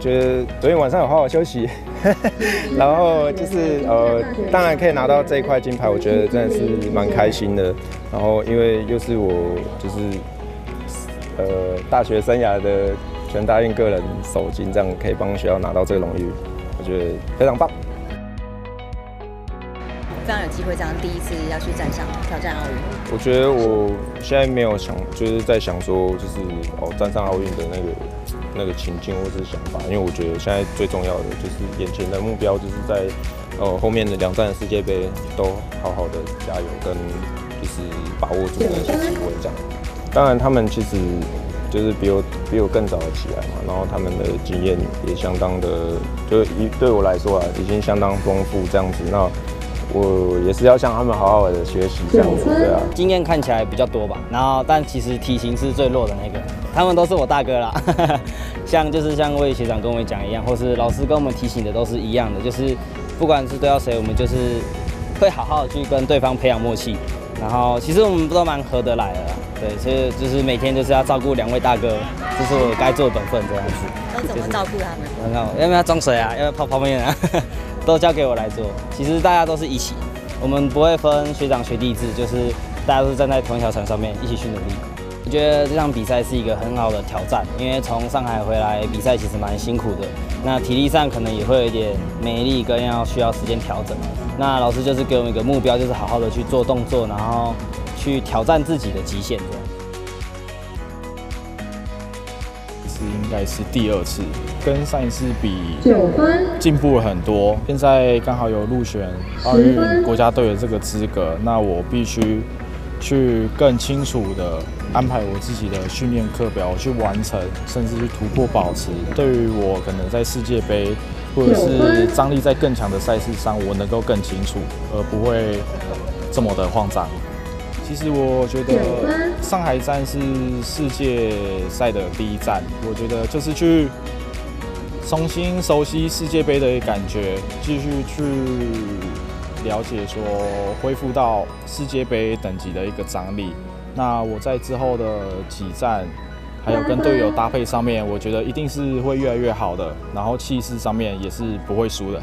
觉得昨天晚上有好好休息，然后就是呃，当然可以拿到这一块金牌，我觉得真的是蛮开心的。然后因为又是我就是呃大学生涯的全大运个人首金，这样可以帮学校拿到这个荣誉，我觉得非常棒。非常有机会，这样第一次要去站上挑战奥运。我觉得我现在没有想，就是在想说，就是哦，站上奥运的那个那个情境或是想法，因为我觉得现在最重要的就是眼前的目标，就是在呃后面的两站的世界杯都好好的加油，跟就是把握住那些机会这样。当然，他们其实就是比我比我更早的起来嘛，然后他们的经验也相当的，就一对我来说啊，已经相当丰富这样子。那我也是要向他们好好的学习这样子，对啊。经验看起来比较多吧，然后但其实体型是最弱的那个，他们都是我大哥啦。像就是像魏学长跟我讲一样，或是老师跟我们提醒的都是一样的，就是不管是对到谁，我们就是会好好的去跟对方培养默契。然后其实我们都蛮合得来的，对，所以就是每天就是要照顾两位大哥，这是我该做的本分这样子。都怎么照顾他们？很好，要不要装水啊？要不要泡泡面啊？都交给我来做。其实大家都是一起，我们不会分学长学弟制，就是大家都是站在同一条船上面一起去努力。我觉得这场比赛是一个很好的挑战，因为从上海回来比赛其实蛮辛苦的，那体力上可能也会有一点没力，跟要需要时间调整。那老师就是给我们一个目标，就是好好的去做动作，然后去挑战自己的极限。样。是应该是第二次，跟上一次比进步了很多。现在刚好有入选奥运国家队的这个资格，那我必须去更清楚的安排我自己的训练课表去完成，甚至去突破保持。对于我可能在世界杯或者是张力在更强的赛事上，我能够更清楚，而不会这么的慌张。其实我觉得上海站是世界赛的第一站，我觉得就是去重新熟悉世界杯的感觉，继续去了解说恢复到世界杯等级的一个张力。那我在之后的几站，还有跟队友搭配上面，我觉得一定是会越来越好的，然后气势上面也是不会输的。